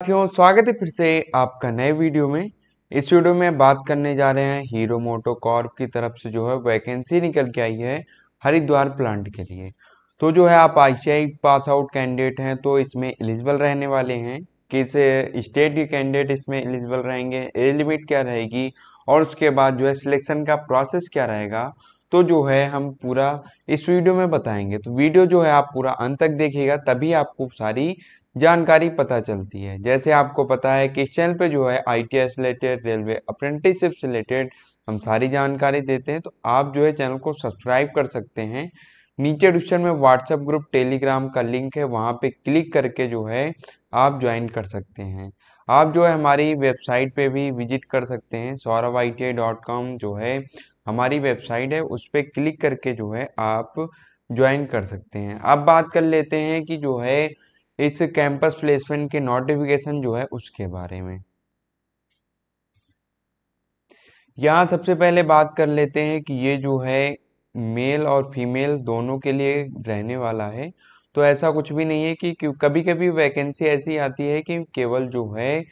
साथियों, स्वागत है फिर से आपका नए वीडियो में। इस वीडियो में बात करने जा रहे हैं हीरो मोटो कॉर्प की तरफ़ से जो है वैकेंसी निकल के आई है हरिद्वार प्लांट के लिए। तो जो है आप आई पास आउट कैंडिडेट हैं तो इसमें एलिजिबल रहने वाले हैं। किस स्टेट के कैंडिडेट इसमें एलिजिबल रहेंगे, एज लिमिट क्या रहेगी और उसके बाद जो है सिलेक्शन का प्रोसेस क्या रहेगा तो जो है हम पूरा इस वीडियो में बताएँगे। तो वीडियो जो है आप पूरा अंत तक देखिएगा, तभी आपको सारी जानकारी पता चलती है। जैसे आपको पता है कि इस चैनल पे जो है I T related railway apprenticeship से रिलेटेड हम सारी जानकारी देते हैं तो आप जो है चैनल को सब्सक्राइब कर सकते हैं। नीचे डिस्क्रिप्शन में व्हाट्सएप ग्रुप टेलीग्राम का लिंक है, वहाँ पे क्लिक करके जो है आप ज्वाइन कर सकते हैं। आप जो है हमारी वेबसाइट पे भी विज़िट कर सकते हैं सौरभ आई जो है हमारी वेबसाइट है, उस पर क्लिक करके जो है आप ज्वाइन कर सकते हैं। अब बात कर लेते हैं कि जो है इस कैंपस प्लेसमेंट के नोटिफिकेशन जो है उसके बारे में। यहाँ सबसे पहले बात कर लेते हैं कि ये जो है मेल और फीमेल दोनों के लिए रहने वाला है। तो ऐसा कुछ भी नहीं है कि कभी कभी वैकेंसी ऐसी आती है कि केवल जो है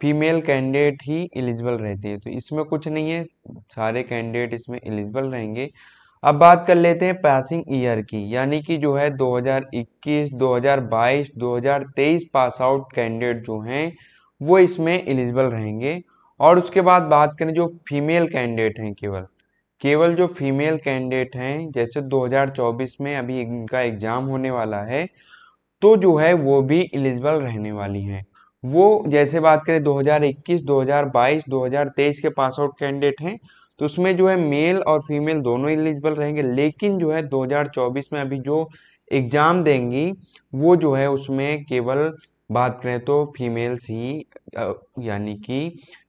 फीमेल कैंडिडेट ही एलिजिबल रहती है। तो इसमें कुछ नहीं है, सारे कैंडिडेट इसमें एलिजिबल रहेंगे। अब बात कर लेते हैं पासिंग ईयर की यानी कि जो है 2021, 2022, 2023 पास आउट कैंडिडेट जो हैं वो इसमें एलिजिबल रहेंगे। और उसके बाद बात करें जो फीमेल कैंडिडेट हैं केवल। केवल जो फीमेल कैंडिडेट हैं जैसे 2024 में अभी इनका एग्ज़ाम होने वाला है तो जो है वो भी एलिजिबल रहने वाली हैं। वो जैसे बात करें 2021, 2022, 2023 के पास आउट कैंडिडेट हैं तो उसमें जो है मेल और फीमेल दोनों एलिजिबल रहेंगे। लेकिन जो है 2024 में अभी जो एग्ज़ाम देंगी, वो जो है उसमें केवल बात करें तो फीमेल्स ही यानी कि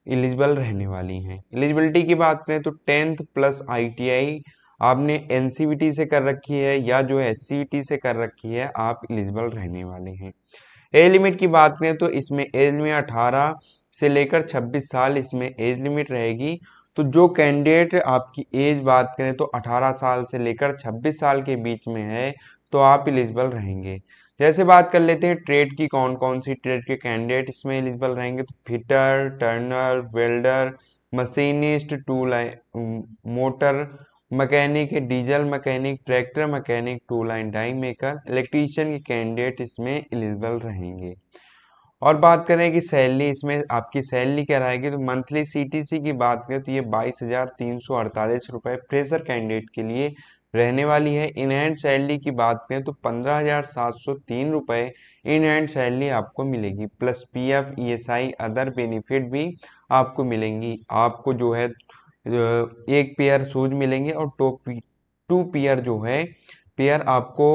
एलिजिबल रहने वाली हैं। एलिजिबिलिटी की बात करें तो टेंथ प्लस आईटीआई आपने एन से कर रखी है या जो है एस से कर रखी है, आप एलिजिबल रहने वाले हैं। एज लिमिट की बात करें तो इसमें एज में 18 से लेकर 26 साल इसमें एज लिमिट रहेगी। तो जो कैंडिडेट आपकी एज बात करें तो 18 साल से लेकर 26 साल के बीच में है तो आप एलिजिबल रहेंगे। जैसे बात कर लेते हैं ट्रेड की कौन कौन सी ट्रेड के कैंडिडेट इसमें एलिजिबल रहेंगे? तो fitter turner welder machinist tool motor mechanic diesel mechanic tractor mechanic tool line die maker electrician के कैंडिडेट इसमें एलिजिबल रहेंगे। और बात करें कि सैलरी, इसमें आपकी सैलरी क्या रहेगी? तो मंथली सीटीसी की बात करें तो ये बाईस हज़ार तीन सौ अड़तालीस रुपये फ्रेशर कैंडिडेट के लिए रहने वाली है। इन हैंड सैलरी की बात करें तो पंद्रह हज़ार सात सौ तीन रुपये इन हैंड सैलरी आपको मिलेगी। Plus P F E S I other benefit भी आपको मिलेंगी। आपको जो है एक पेयर शूज़ मिलेंगे और टू पेयर जो है, पेयर आपको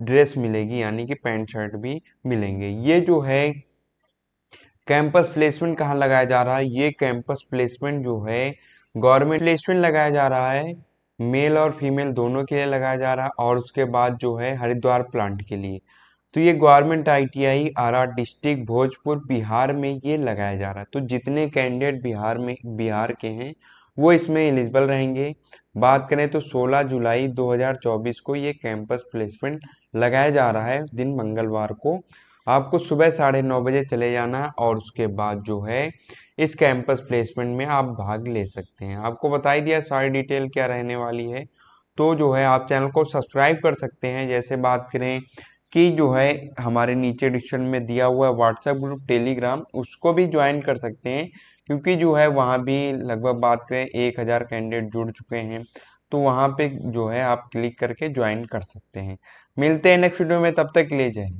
ड्रेस मिलेगी, यानी कि पैंट शर्ट भी मिलेंगे। ये जो है, कैंपस प्लेसमेंट कहाँ लगाया जा रहा है? ये कैंपस प्लेसमेंट जो है, गवर्नमेंट प्लेसमेंट लगाया जा रहा है। मेल और फीमेल दोनों के लिए लगाया जा रहा है और उसके बाद जो है, हरिद्वार प्लांट के लिए। तो ये government ITI, Arrah district, Bhojpur, Bihar में ये लगाया जा रहा है। तो जितने कैंडिडेट बिहार में, बिहार के हैं, वो इसमें एलिजिबल रहेंगे। बात करें तो 16 जुलाई 2024 को ये कैंपस प्लेसमेंट लगाया जा रहा है दिन मंगलवार को। आपको सुबह साढ़े नौ बजे चले जाना और उसके बाद जो है इस कैंपस प्लेसमेंट में आप भाग ले सकते हैं। आपको बता ही दिया सारी डिटेल क्या रहने वाली है। तो जो है आप चैनल को सब्सक्राइब कर सकते हैं। जैसे बात करें कि जो है हमारे नीचे डिस्क्रिप्शन में दिया हुआ है व्हाट्सएप ग्रुप टेलीग्राम उसको भी ज्वाइन कर सकते हैं। क्योंकि जो है वहाँ भी लगभग बात करें एक हज़ार कैंडिडेट जुड़ चुके हैं। तो वहाँ पे जो है आप क्लिक करके ज्वाइन कर सकते हैं। मिलते हैं नेक्स्ट वीडियो में, तब तक ले जाए